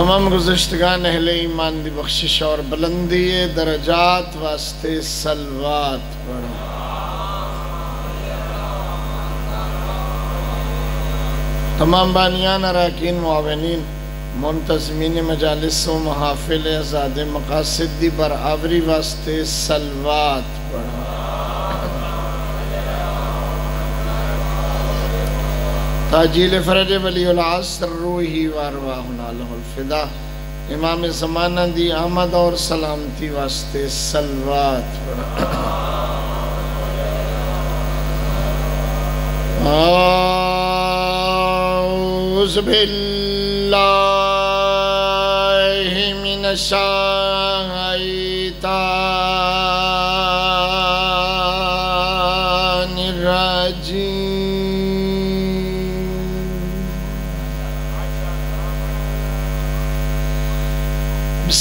तमाम गुजश्तगान अहले ईमान दी बख्शिश और बुलंदी दर्जात वास्ते सलवात पढ़ो। तमाम बानियान अरकान मुआवनीन, मुंतजमीन मजालिस, महाफिल आज़ाद मकासदी पर आवरी वास्ते सलवात पढ़ो। ताजील फ़रज वली रूही वारवाफ़िदा इमाम ज़माना दी आमद और सलामती वास्ते सलवात। बिल्लाहि मिनश शैतानिर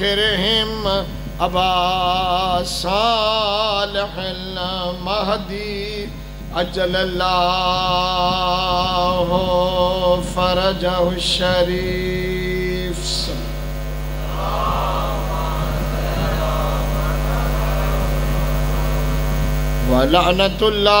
आखिरहिम अबा सालह महदी अजल फरज शरीफ। वलानतुल्ला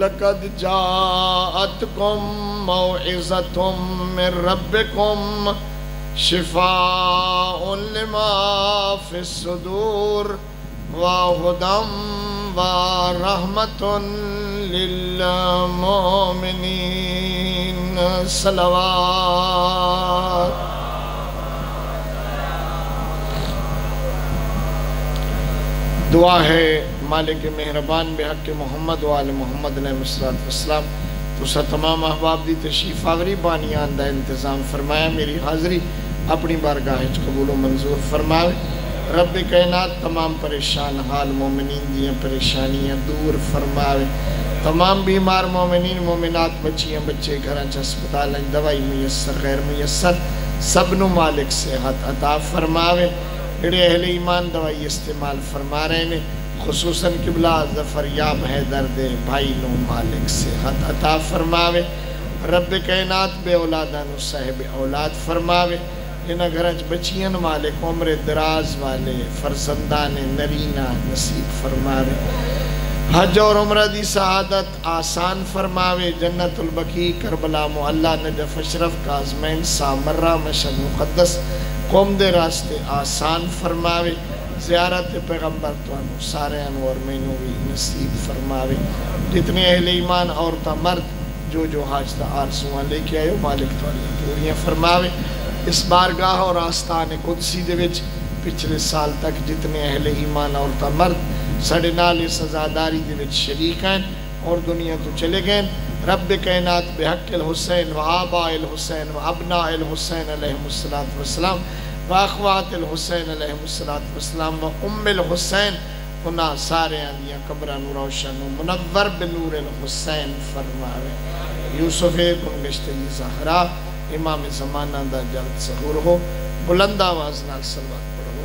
लकद जाअतकुम मौइज़तुम मिर रब्बिकुम शिफाउन लिमा फिस सुदूर व हुदम व रहमतुन दुआ है, मालिक मेहरबान, बेहक मोहम्मद वाल मोहम्मद नसलाम तुसा तमाम अहबाब की तशीफ आवरी बानियान का इंतज़ाम फरमाया, मेरी हाज़री अपनी बारगाह कबूलो मंजूर फरमाए रब कैनात तमाम परेशान हाल मोमिन दियाँ परेशानियाँ दूर फरमावे। तमाम बीमार मोमिन मोमिनात बच्चियाँ, बच्चे घर अस्पताल, दवाई मुयसर गैर मुयसर सबनों मालिक सेहत अता फरमावे। अड़े अहल ईमान दवाई इस्तेमाल फरमा रहे हैं। खसूस किबला ज़फ़र याब है दर्द भाई लो मालिक से हत अता फरमावे। रब कैनात बे औलादान साहेब औलाद फरमावे। इन घर बचियन वाले कोमरे दराज वाले फरसंदान नरीना नसीब फरमावे। हज और उम्र की शहादत आसान फरमावे। जन्नतुलबकी करबला मोहल्ला नजफ अशरफ, काजमैन, सामर्रा मशन मुकदस कौम दे रास्ते आसान फरमावे ज़्यारत पैगंबर तो सारे और मैनू भी नसीब फरमावे जितने अहले ईमान औरत मर्द जो जो हाजता आरसुआ लेके आयो मालिक पूरियाँ फरमावे इस बारगाह और आस्थान कुदसी दे पिछले साल तक जितने अहले ईमान औरत मर्द साढ़े नाल इस आज़ादारी शरीक हैं और दुनिया तो चले गए रब कैनात बेहक हुसैन व आबा हुसैन व अबना हुसैन वसलाम व अखवात हुसैन व उम्मिल हुसैन उन्हें सारे दियाँ कब्र रोशन मुनवर बनूर हुसैन फरमावे। यूसुफ गुनगश्त जहरा, इमाम जमाना का जल्द सहूर हो, बुलंद आवाज़ नाल सलवात पढ़ो।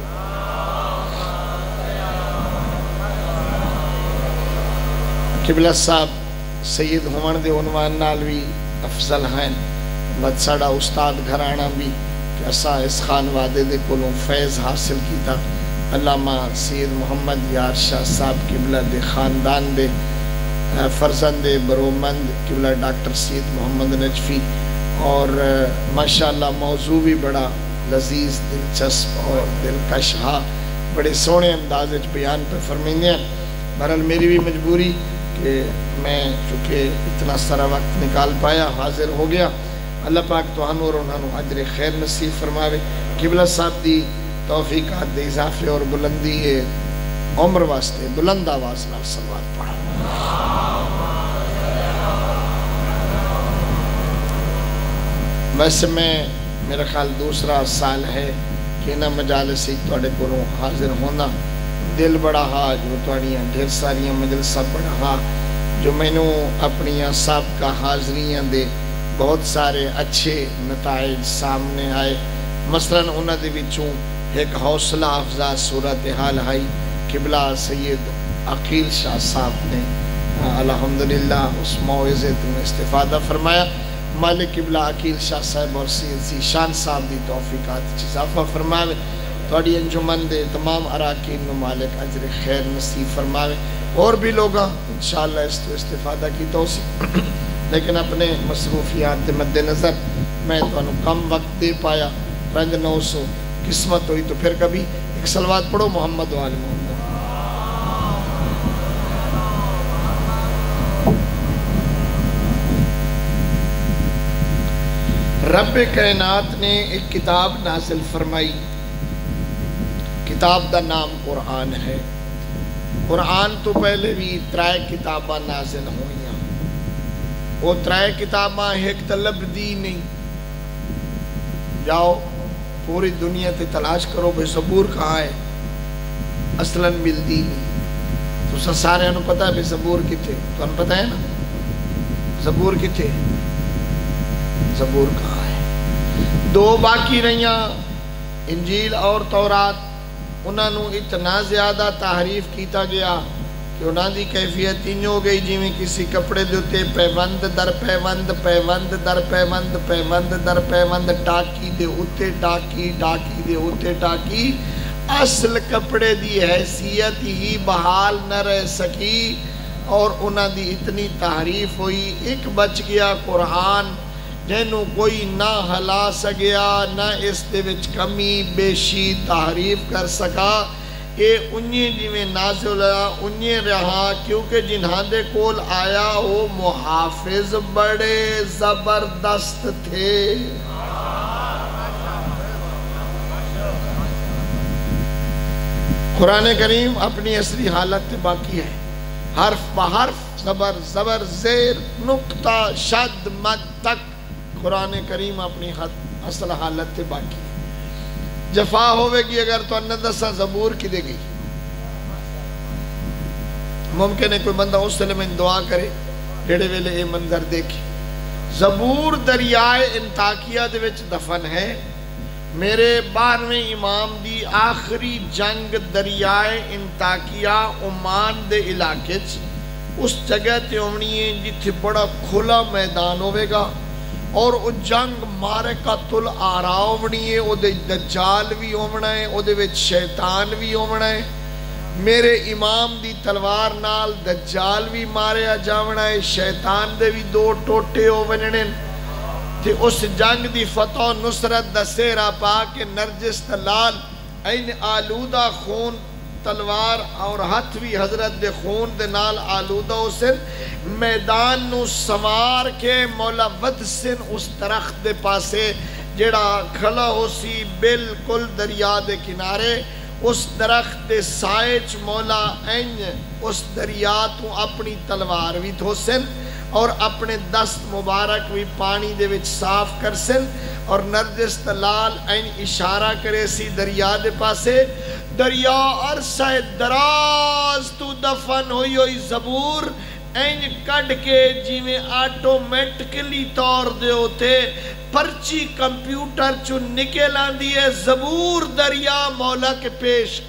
किबला साहब सैयद होवन के उनवान नाल भी अफजल हैं। बद साड़ा उस्ताद घराना भी असा इस खान वादे दे कोलों फैज़ हासिल किया अलामा सैयद मोहम्मद यार शाह साहब किबला दे खानदान दे फर्जंद बरोमंद किबला डॉक्टर सैयद मोहम्मद नजफी। और माशाल्लाह मौजू भी बड़ा लजीज, दिलचस्प और दिलकश हा। बड़े सोहने अंदाज बयान पर फरमेंदे बहरहाल मेरी भी मजबूरी कि मैं चूँकि इतना सारा वक्त निकाल पाया, हाजिर हो गया। अल्लाह पाक तो और उन्होंने अजर खैर नसीब फरमावे। किबला साहब की तोफ़ीक़ात दे इजाफे और बुलंदी है उम्र वास्ते, बुलंद आवाज़ नाल सलवार पढ़ा। वैसे मैं, मेरा ख्याल दूसरा साल है कि ना मजालस थोड़े को हाजिर होना। दिल बड़ा हा, जो थोड़िया ढेर सारिया मजलसा बड़ा हा। जो मैनू अपन सबका हाजरियाँ दे बहुत सारे अच्छे नतज सामने आए। मसलन उन्होंने एक हौसला अफजा सूरत हाल आई, किबला सैयद अकील शाह साहब ने। अलहमदिल्ला उस मुआवजे तो इस्तेफादा फरमाया। मालिक किबला अकील शाह साहब और सैयद जीशान साहब की तोफ़ीक़ात इजाफा फरमावे। थोड़ी अंजुमन दे तमाम अरकान मालिक अजर खैर नसीब फरमावे। और भी लोग इन इस तो इस्तेफादा की लेकिन अपने मसरूफियात के मद्देनज़र मैं तो कम वक्त दे पाया, रंज नौ सौ किस्मत हुई तो फिर कभी एक सलवाद पढ़ो, मोहम्मद वाल मोहम्मद। रब कैनात ने एक किताब नासिल फरमाई। किताब का नाम कुरान है। कुरान तो पहले भी त्राय किताबा नाजिल हुई वो त्राय किताबा एक तो लभदी नहीं। जाओ, पूरी दुनिया ते तलाश करो भाई, सबूर कहाँ है? असलन मिलती नहीं। तो सारे पता है भाई, सबूर कितने? तो पता है ना? सबूर कितने? सबूर कहाँ है? दो बाकी रही इंजील और तौरात। उन्होंने इतना ज़्यादा तारीफ किया गया कि ਤੇ ਉਹਨਾਂ ਦੀ ਕੈਫੀਅਤ ਇੰਜ ਹੋ ਗਈ ਜਿਵੇਂ ਕਿਸੇ ਕੱਪੜੇ ਦੇ ਉੱਤੇ ਪੈਵੰਦ ਦਰ ਪੈਵੰਦ ਪੈਵੰਦ ਦਰ ਪੈਵੰਦ ਪੈਵੰਦ ਦਰ ਪੈਵੰਦ ਟਾਕੀ ਦੇ ਉੱਤੇ ਟਾਕੀ ਟਾਕੀ ਦੇ ਉੱਤੇ ਟਾਕੀ ਅਸਲ ਕੱਪੜੇ ਦੀ ਹੈਸੀਅਤ ਹੀ ਬਹਾਲ न रह सकी और उन्होंने इतनी तारीफ हुई एक बच गया कुरान जिन्हों कोई ना हला सकिया ना इस कमी, बेशी तारीफ़ कर सका। ये उन्हें जिमें नाजुल उन्हें रहा, क्योंकि जिन्हों के कोल आया, वो मुहाफिज बड़े ज़बरदस्त थे। कुरान करीम अपनी असली हालत बाकी है। हर्फ बहर्फ जबर जबर जेर, नुकता, शद, मद कुरान करीम अपनी असल हालत से बाकी। जफा होगी अगर तो अन्न दसा जबूर कि देगी मुमकिन है कोई बंदा उस में दुआ करे, जेड़े वेले ये मंजर देखे। जबूर दरियाए इंताकिया दफन है। मेरे बारहवें इमाम दी आखिरी जंग दरियाए इंताकिया ओमान दे इलाके उस जगह ते आनी है जिथे बड़ा खुला मैदान होगा और जंग मारका तुल आरावनी है वो दाल भी होना है वो शैतान भी होना है। मेरे इमाम की तलवार नाल दाल भी मारिया जावना है, शैतान के भी दो टोटे हो बनने तो उस जंग की फतह नुसरत दसेरा पा के नरजिस लाल इन आलूदा खून तलवार और हथ भी हज़रत दे खून दे नाल आलूदा हुसन मैदान नु संवार के मौला वद सिन उस दरख्त दे पासे जेड़ा खला हो सी बिल्कुल दरिया दे किनारे, उस दरख्त के साए च मौला इंज उस दरिया तू अपनी तलवार भी धोसन। और अपने दस्त मुबारक भी पानी विच साफ़ कर सन और नरजिस तलाल इन इशारा करे सी दरिया दे पासे। दरिया अरसा दराज तू दफन हुई हुई जबूर इंज कड के जिमें आटोमेटिकली तौर दे होते। पर्ची कंप्यूटर चु निकल आंदी है जबूर, दरिया मौला के पेश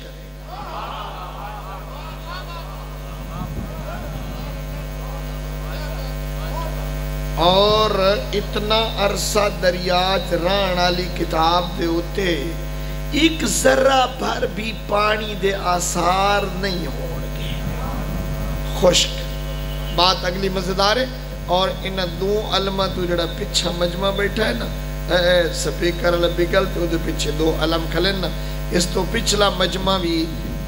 और इतना अरसा दरिया च रहन किताब दे उत्ते एक जरा भर भी पानी दे आसार नहीं होंगे खुश्क। बात अगली मज़ेदार है, और इन दो अलमा तू जरा पिछा मजमा बैठा है ना स्पीकर बिगल तो पिछे दो अलम खले ना, इस तो पिछला मजमा भी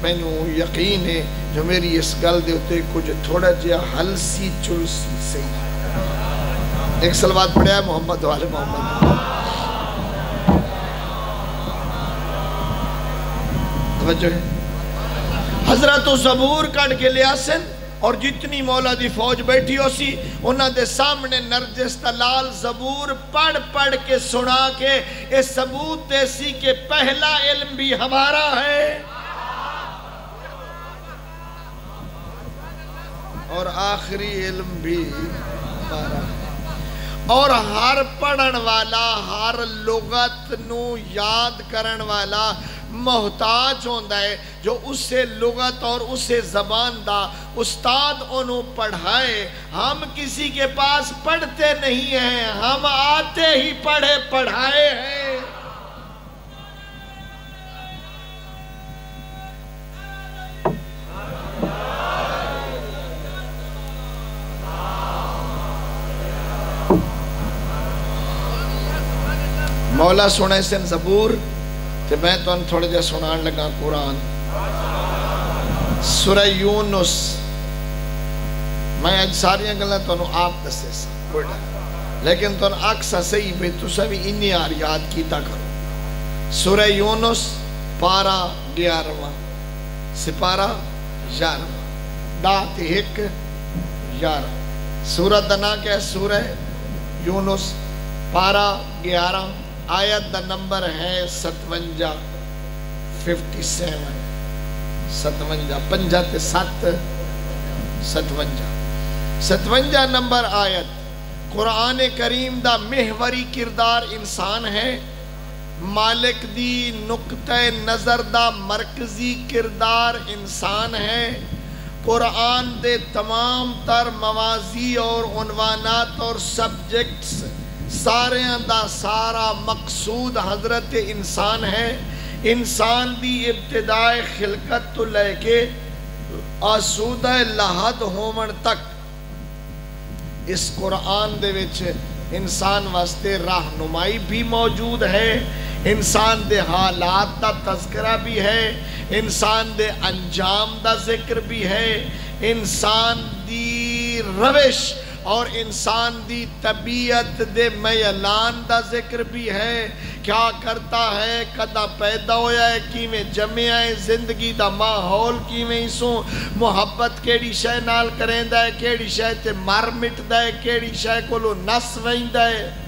मैनू यकीन है जो मेरी इस गल के उत्ते कुछ थोड़ा जहा हलसी चुलसी सही। एक सलवाद पढ़िया मोहम्मद वाले मोहम्मद। है। हज़रत जबूर कट के लिया सन और जितनी मौला दी फौज बैठी हो सी उन्होंने सामने नरजिस तलाल जबूर पढ़ पढ़ के सुना के ये सबूत देसी के पहला इल्म भी हमारा है। और आखिरी इल्म भी हमारा है। और हर पढ़न वाला, हर लुगत नु याद करन वाला मोहताज होता है, जो उससे लुगत और उससे जबान का उस्ताद उन्होंने पढ़ाए। हम किसी के पास पढ़ते नहीं हैं, हम आते ही पढ़े, पढ़ाए हैं। मौला सुने सन जबूर तो मैं तुम थोड़ा जहा सुना लगा कुरान। मैं अज सारिया गल् तुम आप दसे लेकिन तुम अक्स सही भी तुस भी इन यार याद किया करो। सुर यूनुस, पारा ग्यारहवा। सिपारा ग्यारहवा। दात एक, ग्यारह। सूरत ना क्या सूर यूनुस, पारा ग्यारह। आयत का नंबर है सतवंजा फिफ्टी सेवन सतवंजा, पंजा ते सत, सतवंजा. सतवंजा नंबर आयत, कुरान करीम का मेहवरी किरदार इंसान है, मालिक दी नुकते नज़र का मरकजी किरदार इंसान है, कुरान दे तमाम तर मवाजी और उनवानात और सब्जेक्ट्स सारे का सारा मकसूद हज़रत इंसान है। इंसान की इब्तदाए खिलकत तो लैके आसूद लहद होवन तक इस कुरान दे विच इंसान वास्ते रहनुमाई भी मौजूद है। इंसान दे हालात का तस्करा भी है। इंसान दे अंजाम का ज़िक्र भी है। इंसान दी रविश और इंसान दी तबीयत दे मैलान का ज़िक्र भी है। क्या करता है? कदा पैदा होया है किमें जमया है? ज़िंदगी का माहौल किमें सो मुहब्बत केड़ी शह नाल करेंदा है, केड़ी शह ते मर मिटदा है, केड़ी शह को नस वहींदा है।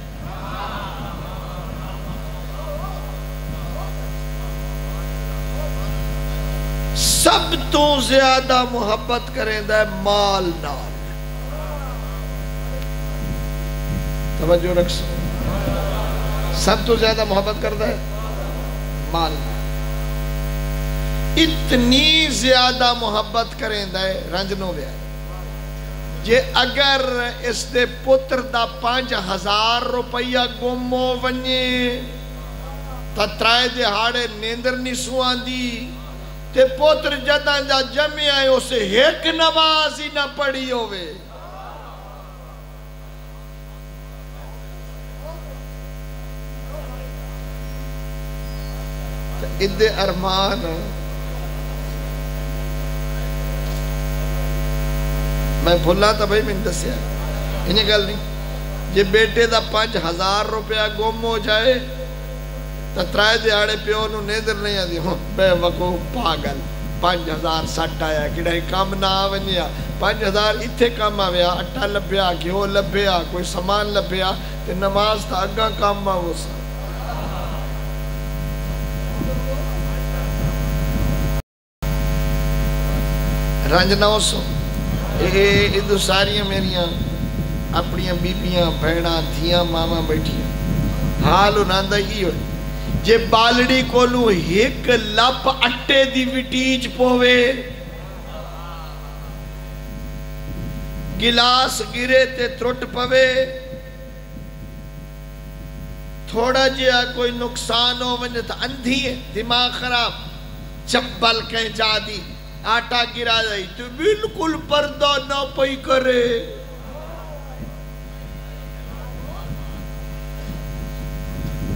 सब तो ज़्यादा मुहब्बत करेंदा है माल नाल। तवज्जो रख। सब तो ज़्यादा मोहब्बत करता है। माल इतनी ज़्यादा मोहब्बत करेंदा है रंजनो व्या जे अगर इसके पुत्र का पाँच हज़ार रुपया गुम हो वने तो त्राए दिहाड़े नींदर नहीं सुआंदी। ते पुत्र जदा जा जमया उस एक नमाज़ ही ना पढ़ी होवे। इदे अरमान मैं भुला तो भाई, मैंने दसिया। इन्हें गल नहीं। जे बेटे का पाँच हज़ार रुपया गुम हो जाए तो त्राए दिहाड़े प्यो नेदर नहीं आती हूँ बेवकू पागल। पाँच हज़ार सट आया कि कम ना वनिया पाँच हज़ार इतने कम आया आटा लभ्या घ्यो लभ्या कोई समान लभ्या तो नमाज़ तो अगा कम आ रंज ना उस ये सारिया मेरिया अपन बीबिया भैन धिया मावा बैठिया। हाल उन्होंने ही हो जे बालड़ी को लप अट्टे की विटीज पोवे, गिलास गिरे ते त्रुट पवे, थोड़ा जहा कोई नुकसान हो वे तो अंधी है, दिमाग खराब, चप्पल कहीं जा दी। आटा गिरा जाए तो बिल्कुल पर्दा ना पई करे।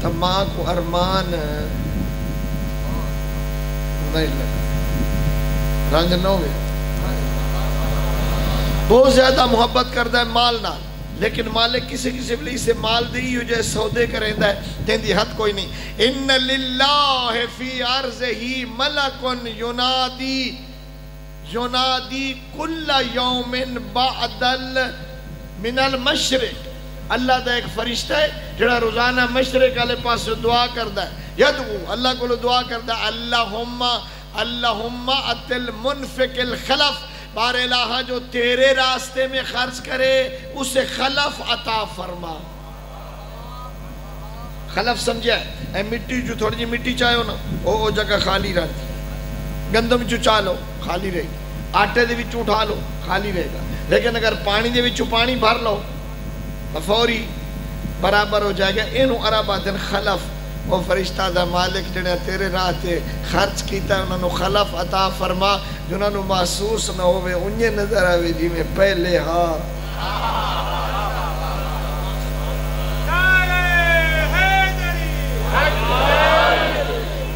तो माँ को अरमान, नहीं लगा। रंग न हो बहुत ज़्यादा मोहब्बत करता है माल ना लेकिन मालिक किसी किसी लिए से माल दी हो जाए सौदे करेंदा है, तेंदी हद कोई नहीं। इन लिल्लाह फ़ी अर्ज़ ही मलकुन युनादी। युनादी कुल्ला यौमिन बादल मिनल मशरक अल्लाह का एक फरिश्ता है जड़ा रोज़ाना मशरक वाले पास दुआ करता है यद अल्लाह को दुआ करता है अल्लाहुम्मा अल्लाहुम्मा अतिल मुनफिकिल खलफ बारे लाहा जो तेरे रास्ते में खर्च करे उसे खलफ अता फरमा खलफ समझा है मिट्टी जो थोड़ी जी मिट्टी चाहो ना वो जगह खाली रहती गंदम चो चा लो खाली रहेगी आटे के उठा लो खाली रहेगा। लेकिन अगर पानी के पानी भर लो तो फौरी बराबर हो जाएगा। इन अरबा दिन खलफ वो फरिश्ता का मालिक जड़े तेरे राह से खर्च किया उन्होंने खलफ अता फरमा जिन्होंने महसूस न हो नज़र आए जिमें पहले हाँ।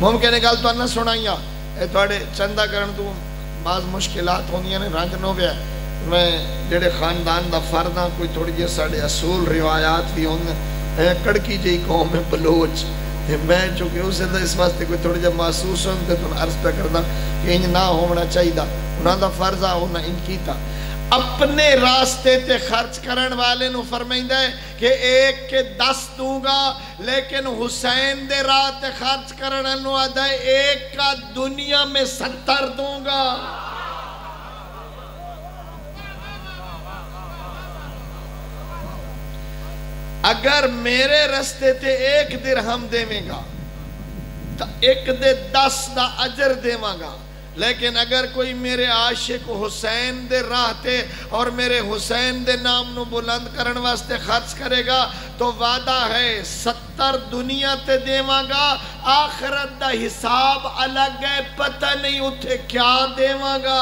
मुमकिन गल तो थोड़े चंदा करन तू। बाज मुश्किल होंगे ने रंज नो गया मैं जेडे खानदान का फर्द हाँ कोई थोड़ी जी साढ़े असूल रिवायात भी होंगे कड़की जी कौम है बलोच। मैं चूँकि उस इस वास्ते कोई थोड़ा जहा महसूस हो तो अर्ज़ पे करना कि इंज ना होना चाहिए उन्होंने फ़र्ज़ आ उन्हें इंज किया अपने रास्ते ते खर्च करने वाले फरमाइंदा है कि एक के दस दूँगा, लेकिन हुसैन दे राह खर्च करने आदा एक का दुनिया में सत्तर दूँगा। अगर मेरे रस्ते ते एक दिरहम देवेगा तो एक दे दस का अजर देवगा। लेकिन अगर कोई मेरे आशिक हुसैन दे राहते और मेरे हुसैन दे नाम नु बुलंद करने वास्ते खर्च करेगा तो वादा है, सत्तर दुनिया ते देवांगा, आखरत दा हिसाब अलग है, पता नहीं उठे क्या देवांगा।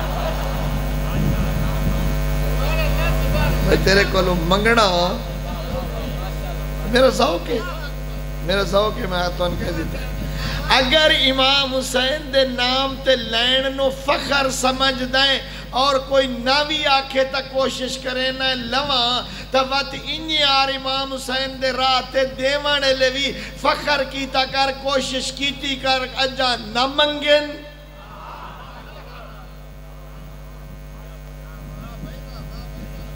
तेरे को मंगना मेरा शौक है। मेरा शौक है, मैं तो कह देता। अगर इमाम हुसैन दे नाम ते लैन नो फखर समझ दें और कोई ना भी आखे तक कोशिश करे ना लवा तो वत इन यार इमाम हुसैन दे राह ते देवण ले भी फखर कीता कर, कोशिश कीती कर अजा न मंगन।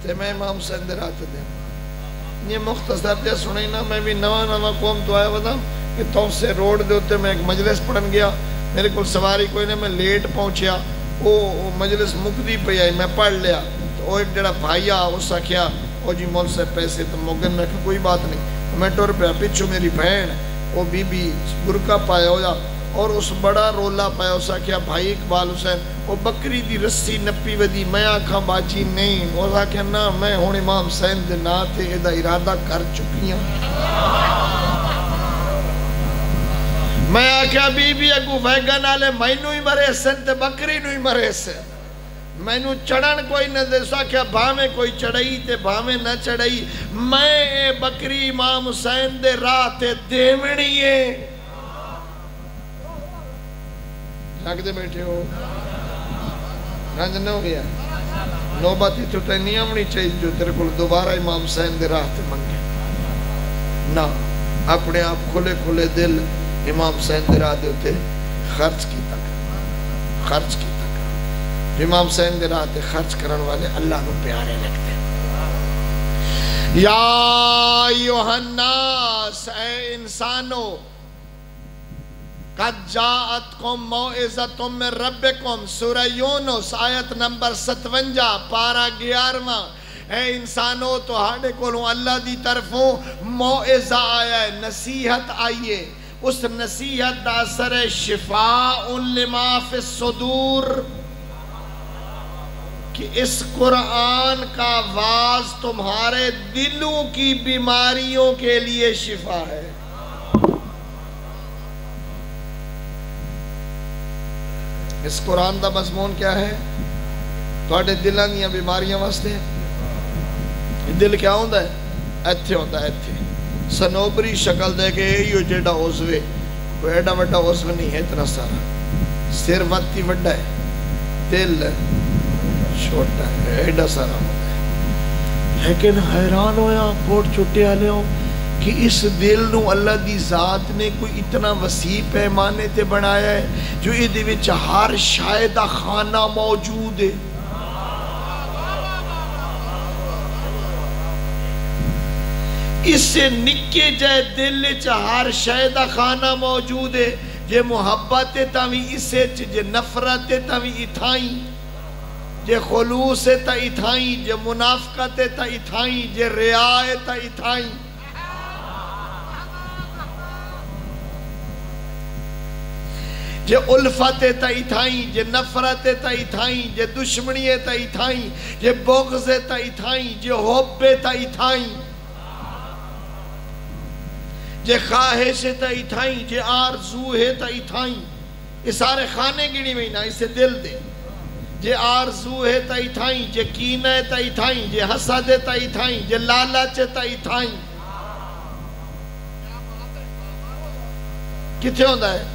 ते मैं इमाम हुसैन दे राह ते देवां ये मुख्तसर जे सुनी ना मैं भी नवा नवा कौम तो आया बता कि तौसे रोड के उत्ते मैं एक मजलिस पढ़न गया मेरे को सवारी कोई नहीं मैं लेट पहुंचया वो मजलिस मुकदी पी आई मैं पढ़ लिया तो वो एक जरा भाई आ उस आख्या ओ जी मुल से पैसे तो मुगन मैं कोई बात नहीं मैं टुर पाया पिछू मेरी बहन वो बीबी बुरका पाया हो और उस बड़ा रोला पाया, उस आख्या, भाई इकबाल हुसैन, वो बकरी दी रस्सी नप्पी वधी, मैं आखा बाजी नहीं। उस आख्या, ना, मैं हूँ इमाम हुसैन दे ना एदा इरादा कर चुकी हूँ मैं आख्या, बीबी अगू वैगन वाले मैनू ही मरे सन ते बकरी ही मरे सन मैनू चढ़न कोई न दे। आख्या, भावे कोई चढ़ई ते भावे न चढ़ई। मैं बकरी इमाम हुसैन दे राह देवनी है लगते बैठे हो रंज हो गया नौबत इतों तो नहीं आनी चाहिए जो तेरे को दोबारा इमाम हुसैन दे राह मंगे ना अपने आप खुले खुले दिल इमाम हुसैन दे राह उत्ते खर्च किया खर्च किया इमाम हुसैन दे राह खर्च करने वाले अल्लाह को प्यारे लगते या योहन्नास ए आयत नंबर सतवंजा पारा ग्यारहवा इंसानो हाडे को अल्लाह की आया नसीहत आई उस नसीहत शिफा वाज तुम्हारे दिलों की बीमारियों के लिए शिफा है इस कुरान का मजमून क्या है? थोड़े दिलों दीमारियाँ वास्ते दिल क्या होता है? इतने होता है इतने सनोबरी शक्ल दे के यही जेडा उजवे कोई एडा वा उजव नहीं है इतना सारा। सिर वत्ती वड्डा है, दिल छोटा है एडा सारा होता है। लेकिन हैरान होया, कोट चुटे आले हो कि इस दिल ਨੂੰ ਅੱਲਾ ਦੀ ਜ਼ਾਤ ਨੇ ਕੋਈ ਇਤਨਾ ਵਸੀ ਪੈਮਾਨੇ ਤੇ ਬਣਾਇਆ ਹੈ ਜੋ ਇਹਦੇ ਵਿੱਚ ਹਰ ਸ਼ਾਇ ਦਾ ਖਾਨਾ ਮੌਜੂਦ ਹੈ इससे निके जाए दिल च हर शय का खाना मौजूद है जे मुहब्बत है तभी इसे जे नफरत है तभी इथाई जे खलूस है त इथाई जे मुनाफकत है त इथाई जे रिया है त इथाई जे उल्फत तई थाई, जे नफरत तई थाई, जे दुश्मनी तई थाई, जे बोगज तई थाई, जे होब तई थाई, जे ख्वाहिश तई थाई, जे आरज़ू है तई थाई। ये सारे खाने गिनी हुई ना, इसे दिल दे। जे आरज़ू है तई थाई, जे कीन तई थाई, जे हसद तई थाई, जे लालच तई थाई। किथे होंदा है?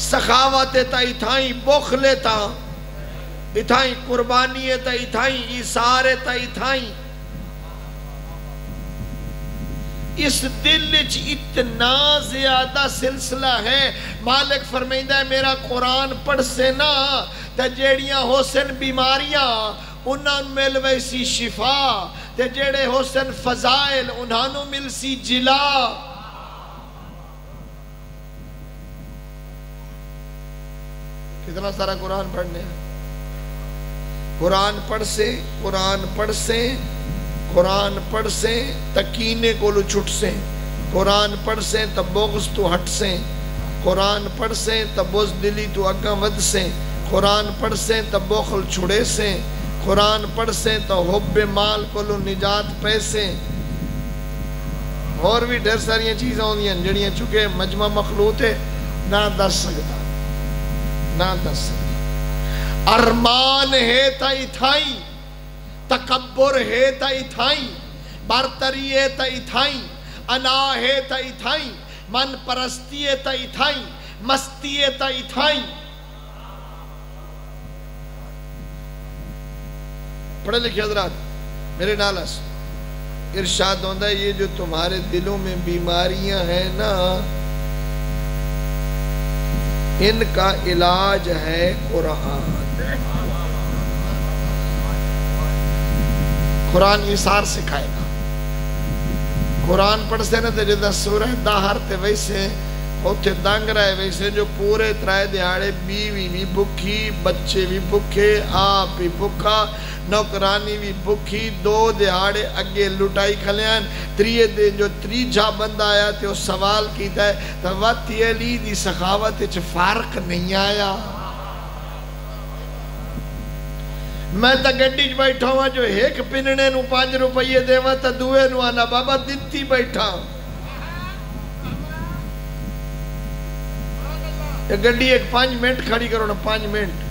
सखावत तई थाई बुखले ता इथाई कुर्बानी तई थाई, इसारे तई थाई। इस दिल इतना ज़्यादा सिलसिला है। मालिक फरमाइंदा है, मेरा कुरान पढ़ से ना तो जड़ियाँ होसन बीमारियाँ उन्होंने मिल वैसी शिफा, ते जेड़े होसन फजाइल उन्होंने मिल सी जिला। कितना सारा कुरान पढ़ने कुरान पढ़ से कुरान पढ़ से कुरान पढ़ से तकीने को छुट से कुरान पढ़ से तब बोगस तू हट से कुरान पढ़ से तब बोझ दिली तू अगा वध से कुरान पढ़ से तब बोखल छुड़े से कुरान पढ़ से तो हुब माल को निजात पैसे। और भी ढेर सारिया चीज़ा होंगे जड़िया चुके मजमा मखलूत है, ना दस सकता ना दस सकता अरमान है ताई थाई तकबर है तई थाई, बरतरी है तई थाई, अना है तई थाई मन परस्ती है तई थाई, मस्ती है तई थाई। पढ़े लिखे हजरात, मेरे नालस इरशाद होता है, ये जो तुम्हारे दिलों में बीमारियाँ हैं ना इनका इलाज है कुरान। कुरान इसार सिखाएगा। कुरान पढ़ते ना तो जिदा सूरह दाहर ते वैसे उथे दंग रहे वैसे जो पूरे त्राए दिहाड़े बीवी भी भुखी, बच्चे भी भुखे, आप भी भुखा नौकरानी भी भुखी, दो दिहाड़े अगे लुटाई खलियान त्रीए दिन जो त्रीजा बंदा आया तो सवाल किया तो वती अली दी सखावत फ़र्क नहीं आया? मैं तो गड्डी बैठा हुआ, जो एक पिनने पाँच रुपये देव तो दुए आना बाबा दिती बैठा गड्डी एक पाँच मिनट खड़ी करो ना, पाँच मिनट।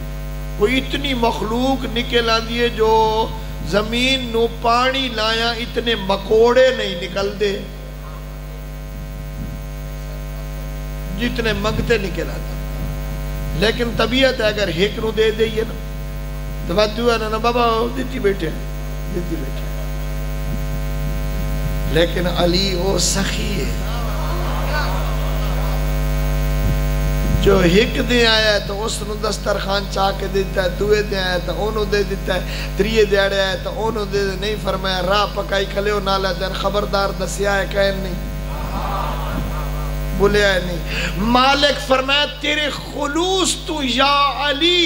कोई इतनी मखलूक निकल आती है जो ज़मीन नु पानी लाया, इतने मकोड़े नहीं निकलते। जितने मंगते निकल आते। लेकिन तबीयत है अगर हेक नु दे दे ना तवज्जो ना बाबा दिती बैठे दिती बैठे लेकिन अली वो सखी है। जो हिक दे आया तो उस दस्तरखान चाह के देता है, दुए दे आया तो ओनू दे देता है त्रिए दिहाड़े आया तो ओनू दे नहीं फरमाया, राह पकाई खले नाला दिन, खबरदार दसिया है कह नहीं बोलिया नहीं मालिक फरमाया, तेरे खुलूस तू या अली,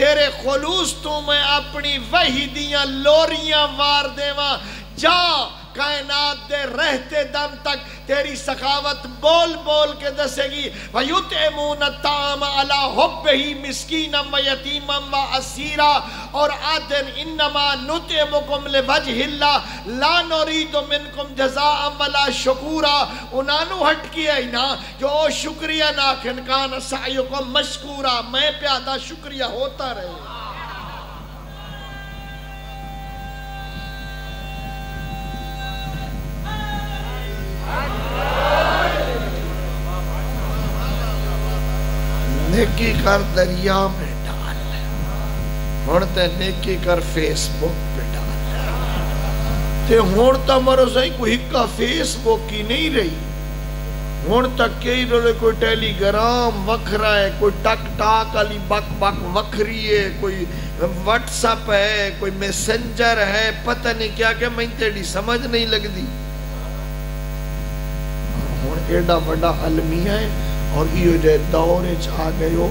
तेरे खुलूस तू मैं अपनी वही दिया लोरियाँ वार देवा, जा कायनात दे रहते दम तक, तेरी सखावत बोल बोल के दसेगी। वयुत एमून ताम अला हुब ही मिस्कीन व यतीम व असीरा। और आदन इन्नमा नुते मुकुम ले वजहिल्ला ला नरीदु मिनकुम जज़ाअम वला शुकूरा। उनानु हट किया ना जो शुक्रिया ना खनकान सायुकुम मशकूरा। मैं प्यादा शुक्रिया होता रहे। नेकी कर दरिया में डाल हूँ तो नेकी कर फेसबुक पे डाल हूँ तो मरो सही कोई फेसबुक ही नहीं रही। तक कई रोले कोई टेलीग्राम वखरा है, कोई टक टाक बक बक वखरी है, कोई है, कोई मैसेंजर है, पता नहीं क्या क्या मैं तेरी समझ नहीं लगती हूँ एडा बड़ा अलमिया है और इो जे दौर आ गयो,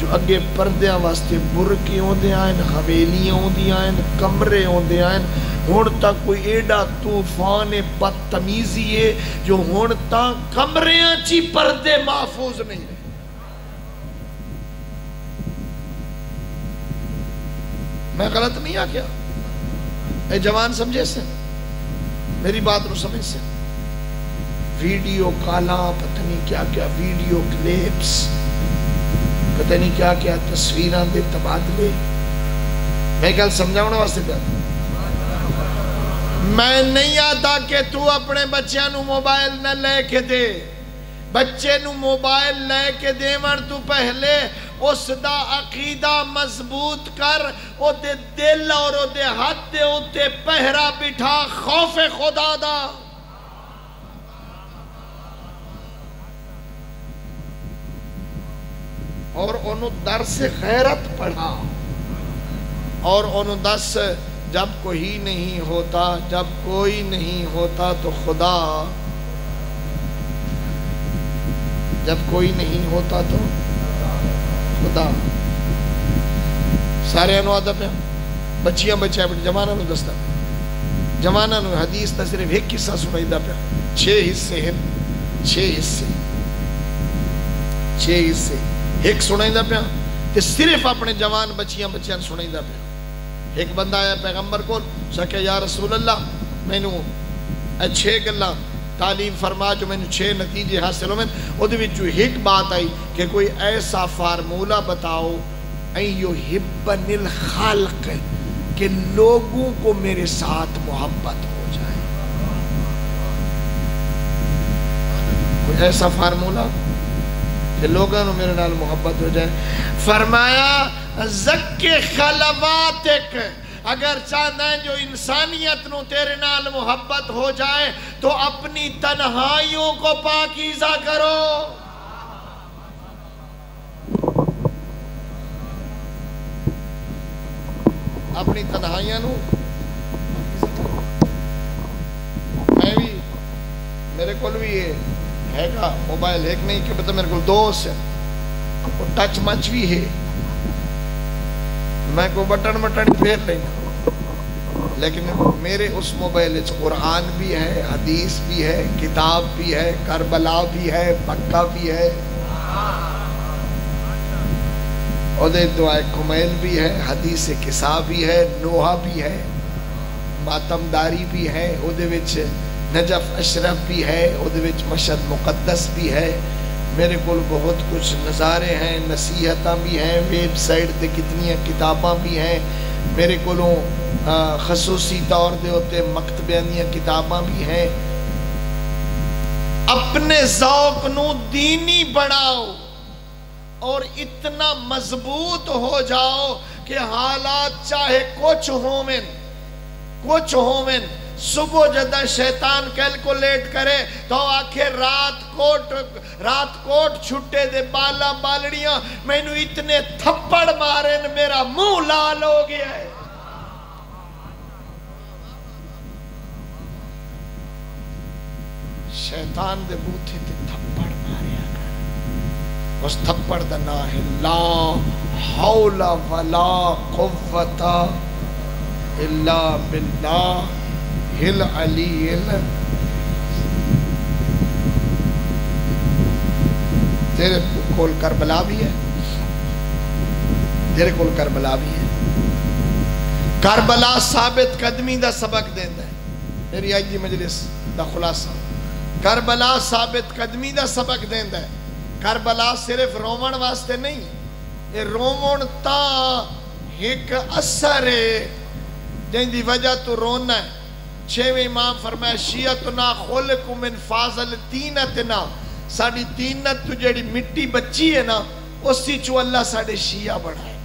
जो अगे परद्या वास्ते बुरके आन हवेलियाँ आंदियाँ कमरे आन हूँ तक कोई एडा तूफ़ान है बदतमीजी है, जो हूँ तक कमरिया ची परदे महफूज नहीं मैं गलत नहीं आ ए जवान समझे से? मेरी बात नु समझ से? वीडियो, काला, पता नहीं क्या क्या वीडियो क्लिप्स पता नहीं क्या क्या तस्वीर के तबादले। मैं गल समझाने वास्ते प्या मैं नहीं आता कि तू अपने बच्चों मोबाइल न लेके दे। बच्चे मोबाइल लेके देवन तू पहले उसका अकीदा मज़बूत कर ओदे दिल और ओदे हाथ दे उत्ते पहरा बिठा, खौफ खुदा दा। और ओनु दर्स खैरत पढ़ा। और ओनु दस जब कोई नहीं होता, जब कोई नहीं होता तो खुदा, जब कोई नहीं होता तो खुदा। सारे आदब पे बच्चियाँ बच्चा अपने जमाना दसता। जमाना हदीस का सिर्फ़ एक हिस्सा सुनाईदा पे छे हिस्से हैं। छे हिस्से। छे हिस्से। एक सुनाईदा पे ते सिर्फ़ अपने जवान बच्चियाँ बच्चियाँ सुनाईदा पे एक बंदा आया पैगंबर को सके या रसूल अल्लाह मैनू छे गल्ला तालीम फरमा, जो मैंने छे नतीजे हासिल होने एक बात आई कि कोई ऐसा फार्मूला बताओ यो हिब्बनिल खालक, कि लोगों को मेरे साथ मोहब्बत हो जाए। कोई ऐसा फार्मूला? लोगों को मेरे नाल मोहब्बत हो जाए। फरमाया, जक्के खलवात अगर चाहता है जो इंसानियत नो तेरे नाल मोहब्बत हो जाए तो अपनी तन्हाइयों को पाकिजा करो। अपनी तन्हाइया मैं भी मेरे को भी ये हैगा, मोबाइल एक नहीं कि मतलब मेरे को दोस्त है? टच मच भी है। मैं को बटन बटन फेर लेना। लेकिन मेरे उस मोबाइल कुरान भी है, हदीस भी है, किताब भी है, करबला भी है पक्का भी है। दुआए कुमैल भी है, हदीस किसा भी है, नोहा भी है, मातमदारी भी है नजफ अशरफ भी है मशद मुकदस भी है। मेरे को बहुत कुछ नज़ारे हैं, नसीहत भी हैं, वेबसाइट से कितनी किताबा भी हैं। मेरे को खसूसी तौर के उत्ते मकतबिया दियाँ भी हैं। अपने जौक न दीनी बनाओ और इतना मज़बूत हो जाओ कि हालात चाहे कुछ होवेन कुछ होवेन सुबह जदा शैतान कैलकुलेट करे तो आखिर रात कोट रात कोट छुट्टे दे बाला बालड़ियाँ, मैनू इतने थप्पड़ मारे न मेरा मुँह लाल हो गया है। शैतान दे बूथे ते थप्पड़ मारिया उस थप्पड़ का ना है ला हौला वला कुव्वता इल्ला बिल्लाह हिल अली तेरे कोल करबला भी है। तेरे कोल करबला भी है। करबला साबित कदमी का सबक देता है। मेरी अज की मजलिस का खुलासा। करबला साबित कदमी का सबक देता है। करबला सिर्फ़ रोवन वास्ते नहीं रोवन एक असर है, जिंदी वजह तू रोना है। छेवें इमाम फरमाया शियत ना खोल कुमिन फाजल तीनत ना। साड़ी तीनत तो जड़ी मिट्टी बची है ना, उसी चो अल्लाह साढ़े शिया बनाए।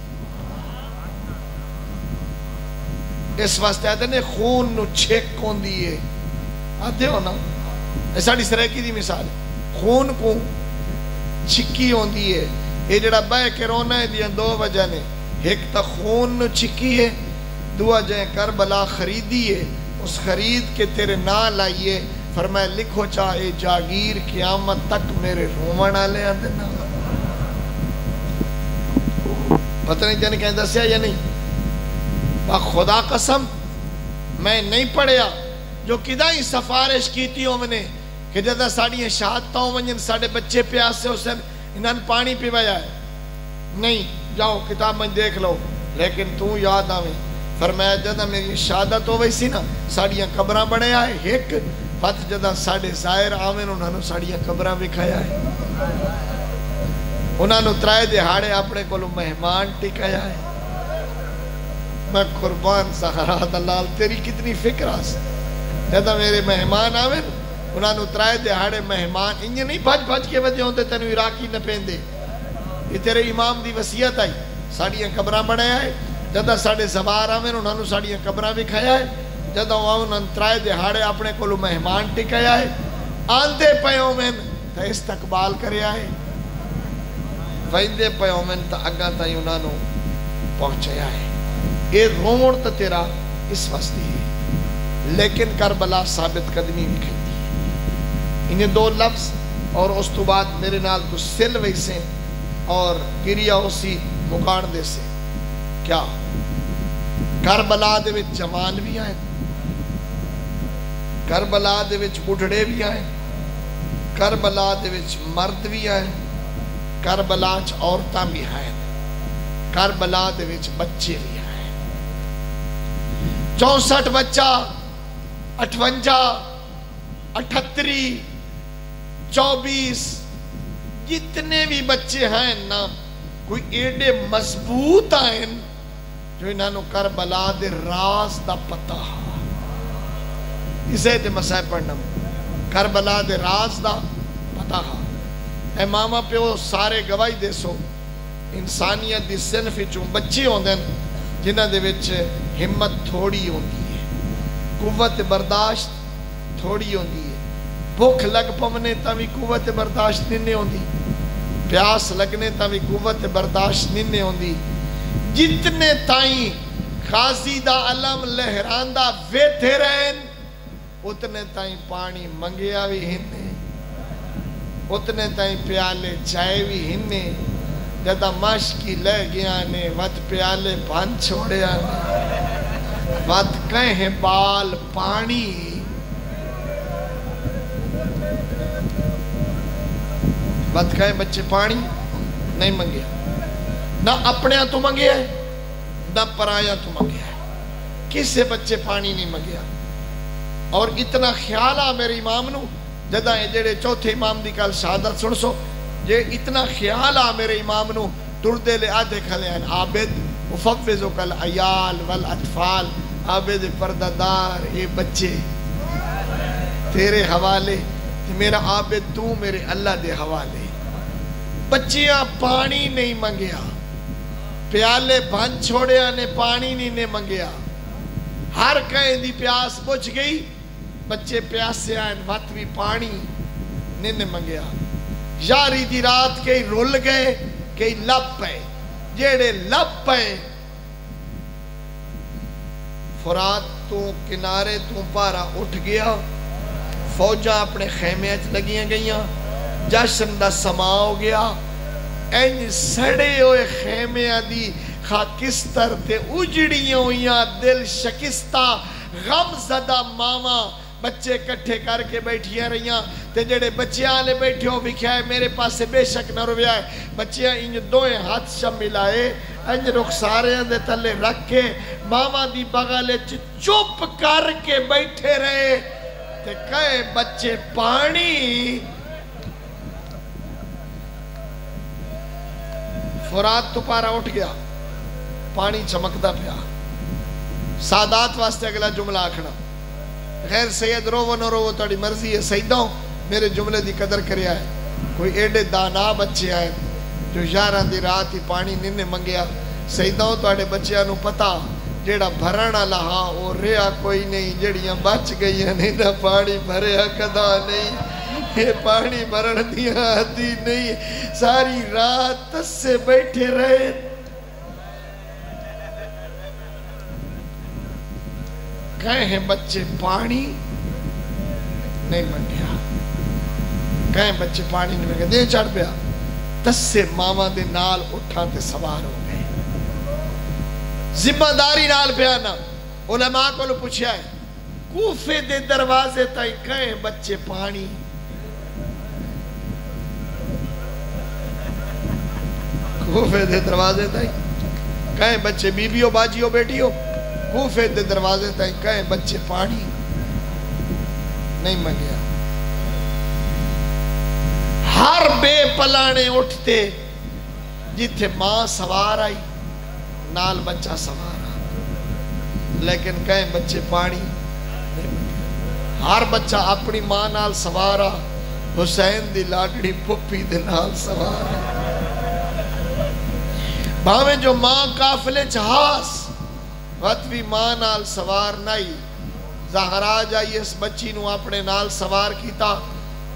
इस वास्ते आते ने, खून नु छेक होंदी है। आते हो ना? साड़ी सरेकी दी मिसाल खून को छिक्की होंदी है। ये जड़ा बह के रोना है दो वजह ने। एक तो खून नु छिक्की है, दुआ जय करबला खरीदी है। उस खरीद के तेरे ना लाइए फरमाया, लिखो चाहे जागीर क्यामत तक मेरे रोवन वाले आते ना पता नहीं तेन कहीं दसिया या नहीं। पर खुदा कसम, मैं नहीं पढ़िया जो किदा ही सिफारिश की उन्हें कि जदा साड़ियाँ शहादत वन साढ़े बच्चे प्यासे उस इन्होंने पानी पिवाया है। नहीं, जाओ, किताब में देख लो, लेकिन तू याद आवे। फरमाया, जदा मेरी शहादत हो गई सी ना साड़ियाँ कबर बने आए एक पत जदा साढ़े ज़ाहिर आवे उन्होंने साड़ियाँ कबर विखाया है। उन्होंने त्राए दिहाड़े अपने को मेहमान टिकाया है। मैं कुर्बान सहारा दलाल, तेरी कितनी फ़िक्र जदा मेरे मेहमान आवे उन्होंने त्राए दिहाड़े मेहमान इंज नहीं भज भज के बजे आते तेन इराकी न पेंदे। ये तेरे इमाम की वसीयत आई साड़ियाँ कबर बने आए जदा साढ़े सवार आवे उन्होंने साड़ियाँ कबर विखाया है। जदों उन्होंने त्राए दिहाड़े अपने को मेहमान टिकाया है। आंदे पे मैन तो इस्तकबाल कर वेंदे पे मैन तो अगर तई उन्होंने पहुँचाया है। ये रोण तो तेरा इस वास्ते है। लेकिन करबला साबित कदमी भी कहती है। इन्हें दो लफ्ज और उस तो बाद मेरे नाल कुछ सिल वैसे और गिरिया उसी मुकाण दे से क्या? करबला दे जवान भी आए। करबला दे बुढ़ड़े भी आए। करबला दे मर्द भी आए। करबला च औरतां भी आए। करबला दे बच्चे भी आए। चौसठ बच्चा, अठवंजा अठहत्तरी चौबीस, जितने भी बच्चे हैं ना, कोई एडे मज़बूत आए जो इन्हों कर बला दे रास का पता इसे ते मसा पढ़ना। कर बला दे रास का पता ए मामा प्यो सारे गवाही देसो इंसानियत की सिनफ बच्चे आते हैं जिन्होंने हिम्मत थोड़ी होती है। कुवत बर्दाश्त थोड़ी होती है। भुख लग पवने तभी कुवत बर्दाश्त नहीं होती प्यास लगने तभी कुवत बर्दाश्त नहीं होती जितने ताई खासी दा अलम, लहरांदा वेथे रहन, उतने ताई पानी मंगिया भी हिन्ने उतने ताई प्याले चाय भी हिन्ने जदा मशकी लह गया ने, वत प्याले बन छोड़िया ने। वत कहे बाल पानी बद कहे बच्चे पानी नहीं मंगे ना अपने तो मंगे है, ना पराया तो मंगे है। किसे बच्चे पानी नहीं मंगया और इतना ख्याल आ मेरे इमाम न, जदा जेडे चौथे इमाम की गल शहादत सुन सो, जे इतना ख्याल आ मेरे इमाम न टुरदे ले आधे खले आबिद मुफविजो कल अयाल, वल अतफाल, आबिद परदादार, ये बच्चे, तेरे हवाले मेरा आबिद, तू मेरे अल्लाह दे हवाले। बच्चिया पानी नहीं मंगया प्याले बन छोड़िया ने पानी नहीं ने मंगया। हर कहीं दी प्यास बुझ गई, बच्चे प्यासे आए मत भी पानी नहीं मंगया। यारी दी रात कई रुल गए कई लप पे जेड़े लप पे फुरात तो किनारे तो पारा उठ गया। फौजा अपने खेमे च लगिया गई जश्न का समा हो गया। इंज सड़े हुए खेमिया की खाकिस्तर ते उजड़िया हुई दिल शकिस्ता, गम जदा मावा बच्चे कट्ठे करके बैठिया रही जेडे बच्चे वाले बैठे हो विख्या है, मेरे पास बेशक न है। बच्चिया इंज दोए हाथ श मिलाए इंज रुख सारे थले रख। के मावा की बगल चुप करके बैठे रहे। कहे बच्चे पानी फुरात तो पारा उठ गया। पानी चमकता पाया। सादात वास्ते अगला जुमला आखना। खैर, सैयद रोवो न रोवो थोड़ी मर्ज़ी है। सईदा मेरे जुमले की कदर कर कोई एडे दाना बच्चे आए, जो यार की रात ही पानी निन्ने मंगया सईदा थोड़े बच्चों पता जेड़ा भरण वाला हाँ वो रहा कोई नहीं जड़िया बच गई नहीं ना पानी भरया कदा नहीं ये पानी भरण दिया आती नहीं, सारी रात से बैठे रहे। कहे हैं, बच्चे, पानी नहीं मंगया कहे, बच्चे, पानी नहीं मंगे दे चढ़ पिया। तस्से मावा दे नाल उठा ते सवार हो गए। ज़िम्मेदारी नाल पिया ना। उलमा को पूछा है, कूफे दे दरवाजे ताई कहे बच्चे, पानी कूफे दे दरवाजे ताई। कहे बच्चे बीबियो, बाजियो, बेटियो कूफे दे दरवाजे ताई कहे बच्चे पानी नहीं मंगया। हर बेपलाने उठते जिथे माँ सवार आई, नाल बच्चा सवार आ। लेकिन कहे बच्चे पानी हर बच्चा अपनी माँ नाल सवार आ, हुसैन दी लाडड़ी पुप्पी दे नाल सवार भावे जो माँ काफले च हास, वत भी माँ नाल सवार नहीं जहरा जाई इस बच्ची नु अपने नाल सवार कीता।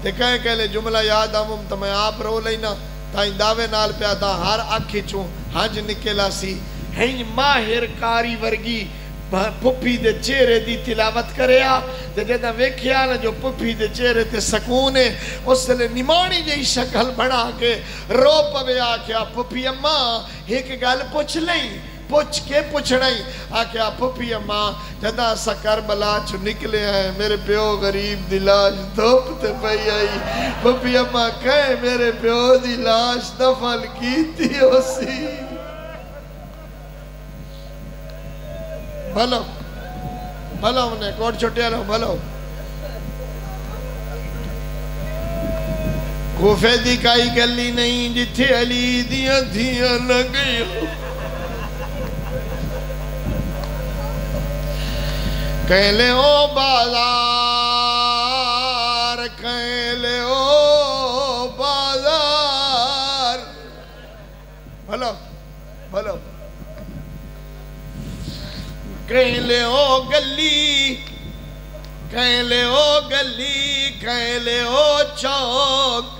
ते कह कहले जुमला याद आमुम तो मैं आप रो लेना ताई दावे नाल पिया ता हर आखी चों, हंज निकला सी। हिंज माहिर कारी वर्गी पुप्पी दे चेहरे दी तिलावत करया ते जदा वेख्या ना जो पुप्पी दे चेहरे ते सकून है उसले निमाणी जई शक्ल बना के रो पवे, आख्या, पुप्पी अम्मा, एक गल पूछ लई, पुछ के पुछना ही आख्या, पुप्पी अम्मा, जदा असा करबला चो निकले हैं मेरे प्यो गरीब दी लाश धुप ते पई आई। पुप्पी अम्मा, कहे, मेरे प्यो दी लाश दफन कीती होसी? भलो भलो उन्हें कोट छुट्टिया लो भलो खूफे दी काई गली नहीं जिथे अली दिया धिया न गई कहले ओ बाज़ार कहले ओ बाज़ार ले ओ गली, कह ले ओ गली, कह ले ओ चौक।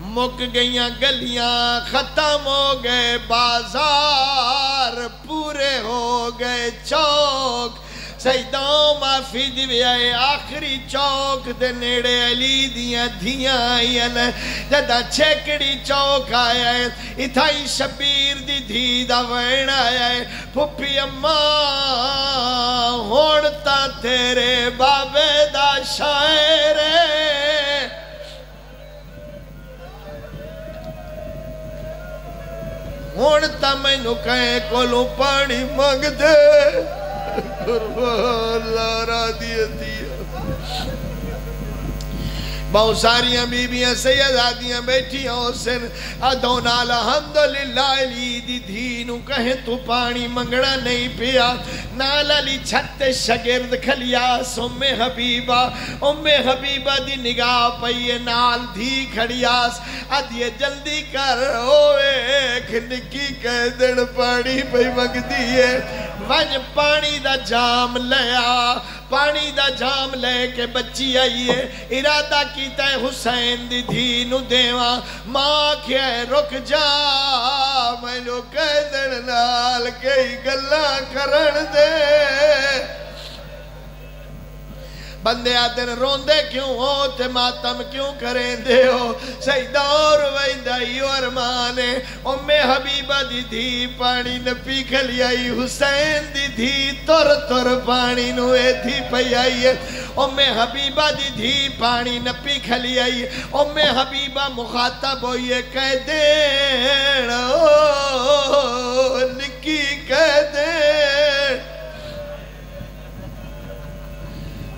मुक गई गलियाँ, खत्म हो गए बाज़ार, पूरे हो गए चौक। सईदाओं माफ़ी दी आए आखिरी चौक दे नेड़े अली दिया धियाँ आईया ने। जदा छेकड़ी चौक आया है इथाई शबीर दी धी दा वैण आया है फुफी अम्मा, हुण ता तेरे बाबे दा शायर हूँ तो मैनू कै कोलू पानी मंगते वा रा बहुत सारिया बीबियाँ सैयदादियाँ बैठी हुसैन अदो नाल अल्हम्दुलिल्लाह अली दी धी कहे तू पानी मंगना नहीं पिया? नाल अली छत शगिर्द खलियास उम्मे हबीबा उम्मे हबीबा दी निगाह पई है नाल धी खड़ियास। अदिए जल्दी कर, ओए निकी कह दिन पानी पई मंगदी है वज पानी दा जाम लिया पानी का जाम लेके बची आई है इरादा है हुसैन दी धी नु देवा। माँ क्या रुक जा, मैनू कह देन नाल कई गल्ला करन दे। बंदे दिन रोंदे क्यों हो? ते मातम क्यों करेंदे हो? सही दौर वही अरमान उम्मे हबीबा दी धी पानी न पी खलियाई, हुसैन दी धी तुर तुर पानी नु थी पई आई है। उम्मे हबीबा दी धी पानी न पी खलियाई, उम्मे हबीबा मुखातब होइए, कह दे निकी कह दे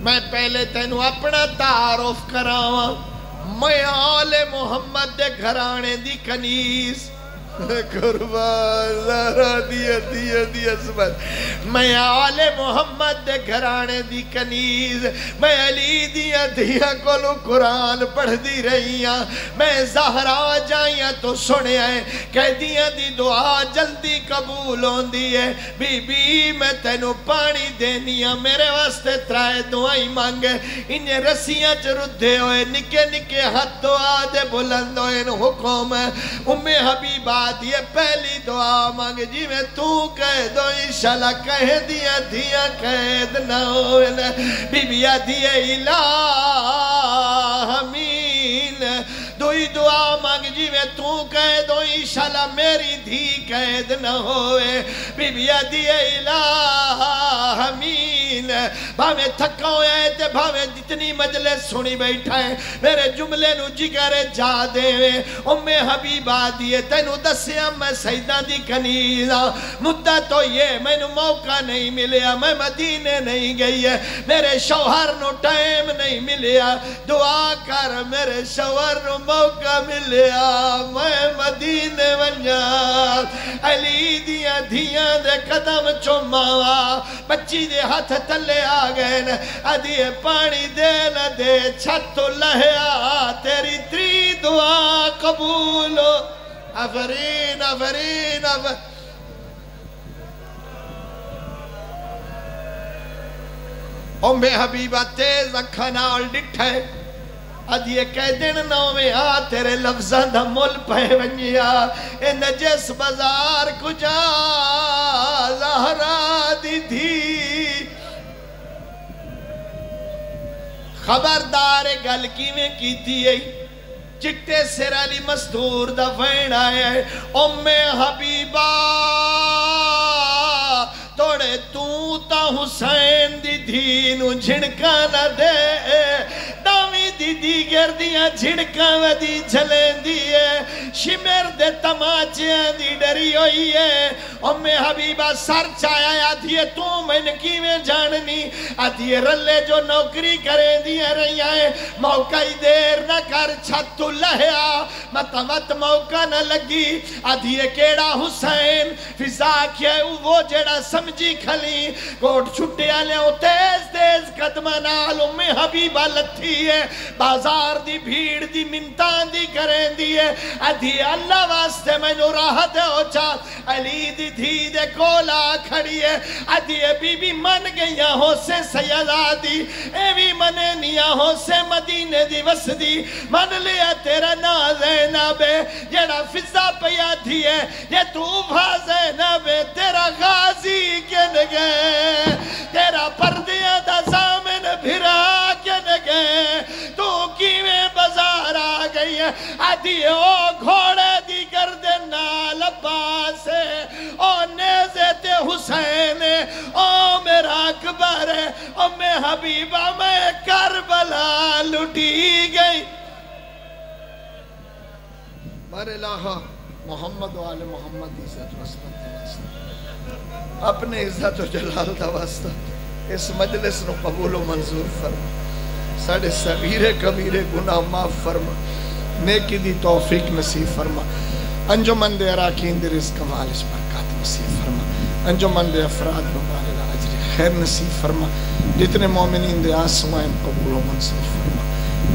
मैं पहले तेन अपना तारुफ करावा। मैं आले मोहम्मद दे घराने दी कनीस। रही तो दुआ जल्दी कबूल होंदी है। बीबी, मैं तेनु पानी देनी हाँ मेरे वास्ते त्राए दुआई मंग इन रस्सियाँ च रुद्धे होए निके निके हथ दुआ दे बुलंद हुक्म उम्मे हबीबा दिए पहली दुआ मांग जिਵੇਂ तू कह दो, इंशाल्लाह कह दिया दिया कैद न हो बीबिया दिए इला हमीन दुई दुआ मंग जिवे, तू कह दो इंशाल्लाह मेरी धी कैद न होए। बीबी आदि हमीन भावे थका होया है ते भावे जितनी मजले सुनी बैठा है मेरे जुमले नु जिगर जा देवे। उम्मे हबीबा दिए तेनु दसिया मैं सैदा दी कनीजा मुद्दा तो ये, मैनू मौका नहीं मिलया, मैं मदीने नहीं गई है मेरे शौहर नु टाइम नहीं मिलया। दुआ कर मेरे शौहर नु मौका मिलया, मैं मदीने वंजा अली दिया धिया दे कदम चुमावा, बच्ची दे हाथ तले आ गए न। अदी पानी दे न दे, छत लहया, तेरी त्री दुआ कबूल। अफरीन अफरीन अफरीन ओमे हबीबा तेज अखा नाल डिठे। अज कह दिन नौवे आ, तेरे लफ्जा दा मुल पे वंजिया ए नजस बाज़ार कुजा जहरा दी धी खबरदार गल किवें कीती चिट्टे सिर अली मस्तूर दा फ़ैन आया है हबीबा, तोड़े तू ता हुसैन दी धी नु झिड़का न दे। दावी दीदी गिरदियाँ झिड़का वदी झलेंदी है शिमर दे तमाचियाँ दी डरी होई है ओमे हबीबा सर चाया आधी तू मैन किवें जाननी आधी रल्ले जो नौकरी करे दिया रही है मौका ही देर न कर छत लहया मत मत मौका न लगी आधी केड़ा हुसैन फिजा के वो जेड़ा समझी खली कोट छुट्टे आले तेज तेज कदम नाल उम्मे हबीबा लथी है। बाज़ार दी भीड़ दी मिंता दी करेंदी है। आधी अल्लाह वास्ते मैनू राहत हो चा अली दी धी दे कोला खड़ी है। आधी बीबी मन गईया हो से सैयदा दी। ए भी मने निया हो से मदीने दी वसदी मन लिया तेरा ना जैनब, जेड़ा फिजा पिया थी है। ये तू भा जैनब, तेरा गाजी किन ओ घोड़े दी गर्दे नाल अब्बास ओ नेजे ते हुसैन, ओ मेरा अकबर, ओ मैं हबीबा, मैं करबला लुटी गई। मरे लाहा, मोहम्मद वाले मोहम्मद इज़्ज़त वसमत अपने इज़्ज़त जलाल दा वास्ता, इस मजलिस कबूल मंजूर फरमा। साडे सगीरे कबीरे गुनाह माफ़ फरमा। नेकी दी तौफीक नसीब फरमा। अंजुमन दे अराकीन दे रिज़्क इस बरकत नसीब फरमा। अंजुमन दे अफराद मुबारक अजर खैर नसीब फरमा। जितने मोमिनिन दे आसमान कबूल मंसूर फरमा।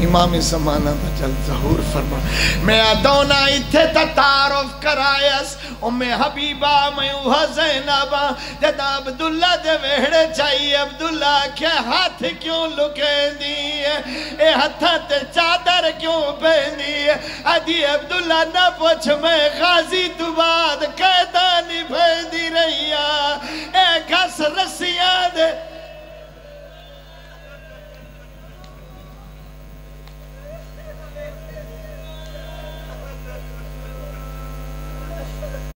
इमाम जमाना दा जल जहूर फरमा। मैं अदौना इथे ता तारुफ करायस उम्मे हबीबा, मैं उहा ज़ैनबा। जद अब्दुल्ला दे वेड़े चाहिए अब्दुल्ला के हाथ क्यों लुकेंदी है? ए हथा ते चादर क्यों पहनी है? अदी अब्दुल्ला ना पूछ, मैं गाजी तू बाद कैदा निभेंदी रही ए घस रसिया दे